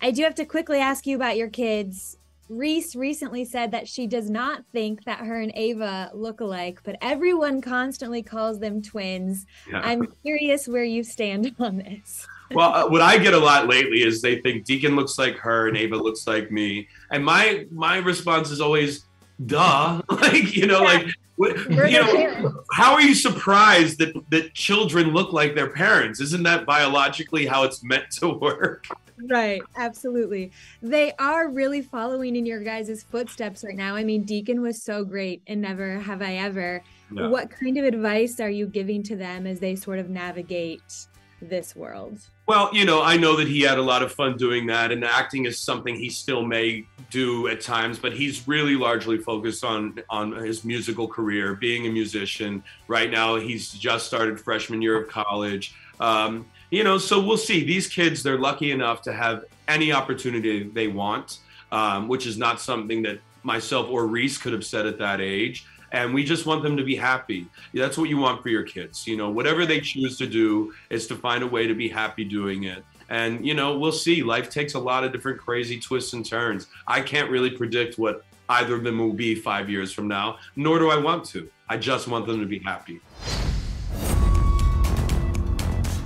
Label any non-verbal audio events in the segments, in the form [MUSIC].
I do have to quickly ask you about your kids. Reese recently said that she does not think that her and Ava look alike, but everyone constantly calls them twins. Yeah. I'm curious where you stand [LAUGHS] on this. well, uh, what I get a lot lately is they think Deacon looks like her and Ava looks like me, and my my response is always, "Duh!" [LAUGHS] like you know, yeah. like [LAUGHS] you know, how are you surprised that that children look like their parents? Isn't that biologically how it's meant to work? right absolutely they are really following in your guys' footsteps right now i mean deacon was so great and never have i ever no. what kind of advice are you giving to them as they sort of navigate this world well you know i know that he had a lot of fun doing that and acting is something he still may do at times but he's really largely focused on on his musical career being a musician right now he's just started freshman year of college um, you know, so we'll see. These kids, they're lucky enough to have any opportunity they want, um, which is not something that myself or Reese could have said at that age. And we just want them to be happy. That's what you want for your kids. You know, whatever they choose to do is to find a way to be happy doing it. And, you know, we'll see. Life takes a lot of different crazy twists and turns. I can't really predict what either of them will be five years from now, nor do I want to. I just want them to be happy.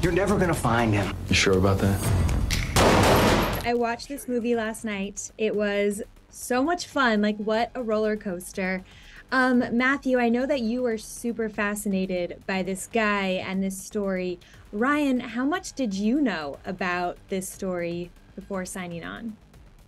You're never gonna find him. You sure about that? I watched this movie last night. It was so much fun. Like, what a roller coaster. Um, Matthew, I know that you were super fascinated by this guy and this story. Ryan, how much did you know about this story before signing on?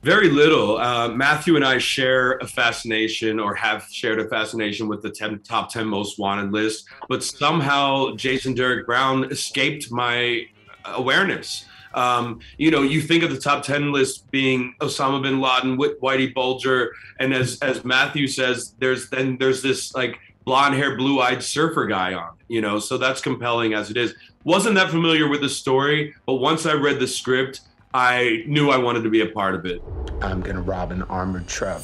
Very little. Uh, Matthew and I share a fascination or have shared a fascination with the 10, top 10 most wanted list, but somehow Jason Derek Brown escaped my awareness. Um, you know, you think of the top 10 list being Osama bin Laden, Whitey Bulger, and as, as Matthew says, there's then there's this like blonde hair, blue eyed surfer guy on, you know, so that's compelling as it is. Wasn't that familiar with the story, but once I read the script, I knew I wanted to be a part of it. I'm going to rob an armored truck,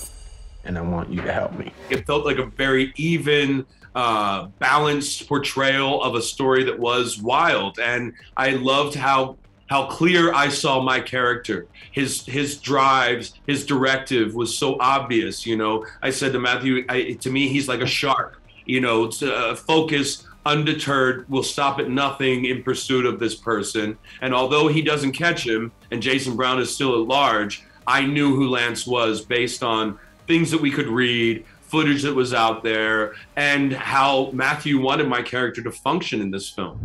and I want you to help me. It felt like a very even, uh, balanced portrayal of a story that was wild. And I loved how how clear I saw my character. His his drives, his directive was so obvious. You know, I said to Matthew, I, to me, he's like a shark. You know, to uh, focus undeterred, will stop at nothing in pursuit of this person. And although he doesn't catch him, and Jason Brown is still at large, I knew who Lance was based on things that we could read, footage that was out there, and how Matthew wanted my character to function in this film.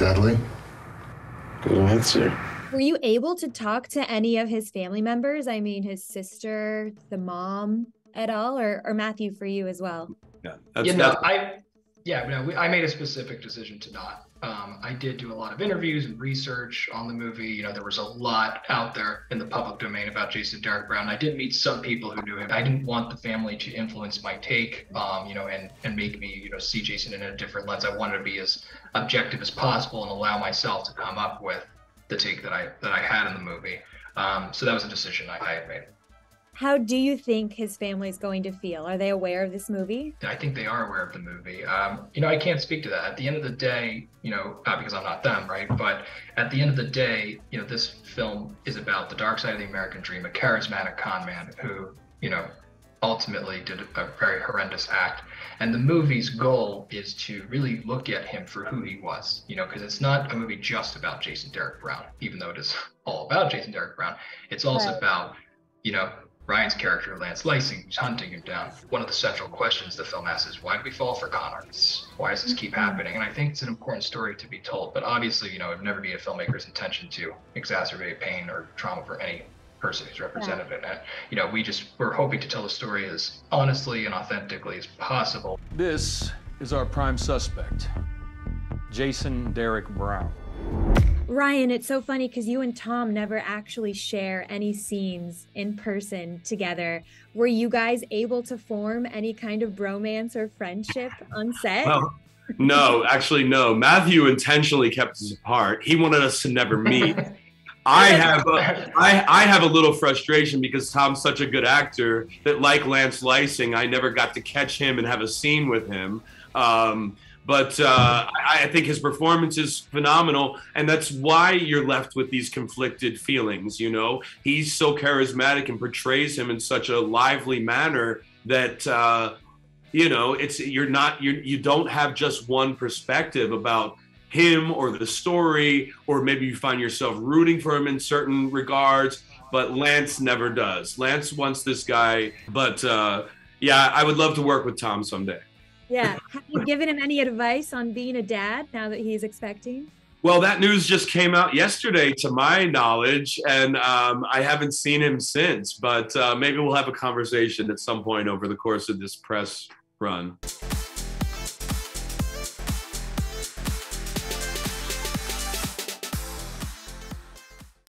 How do I look? Deadly. Good answer. Were you able to talk to any of his family members? I mean, his sister, the mom at all, or, or Matthew for you as well? Yeah, that's, you know, I yeah, no, we, I made a specific decision to not. Um, I did do a lot of interviews and research on the movie. You know, there was a lot out there in the public domain about Jason Derek Brown. I did meet some people who knew him. I didn't want the family to influence my take, um, you know, and and make me, you know, see Jason in a different lens. I wanted to be as objective as possible and allow myself to come up with the take that I that I had in the movie. Um, so that was a decision I, I had made. How do you think his family is going to feel? Are they aware of this movie? I think they are aware of the movie. Um, you know, I can't speak to that. At the end of the day, you know, not because I'm not them, right? But at the end of the day, you know, this film is about the dark side of the American dream, a charismatic con man who, you know, ultimately did a very horrendous act. And the movie's goal is to really look at him for who he was, you know, because it's not a movie just about Jason Derek Brown, even though it is [LAUGHS] all about Jason Derek Brown. It's also right. about, you know, Ryan's character, Lance Leising, who's hunting him down. One of the central questions the film asks is, why do we fall for con artists? Why does this keep mm-hmm. happening? And I think it's an important story to be told. But obviously, you know, it would never be a filmmaker's intention to exacerbate pain or trauma for any person who's represented yeah. in it. You know, we just, we're hoping to tell the story as honestly and authentically as possible. This is our prime suspect, Jason Derek Brown. Ryan, it's so funny because you and Tom never actually share any scenes in person together. Were you guys able to form any kind of bromance or friendship on set? Well, no, actually, no. Matthew intentionally kept us apart. He wanted us to never meet. [LAUGHS] I have a, I, I have a little frustration because Tom's such a good actor that, like Lance Leising, I never got to catch him and have a scene with him. Um, but uh, I, think his performance is phenomenal, and that's why you're left with these conflicted feelings. You know, he's so charismatic and portrays him in such a lively manner that uh, you know it's you're not you you don't have just one perspective about him or the story, or maybe you find yourself rooting for him in certain regards. But Lance never does. Lance wants this guy, but uh, yeah, I would love to work with Tom someday. Yeah. Have you given him any advice on being a dad now that he's expecting? Well, that news just came out yesterday, to my knowledge, and um, I haven't seen him since. But uh, maybe we'll have a conversation at some point over the course of this press run.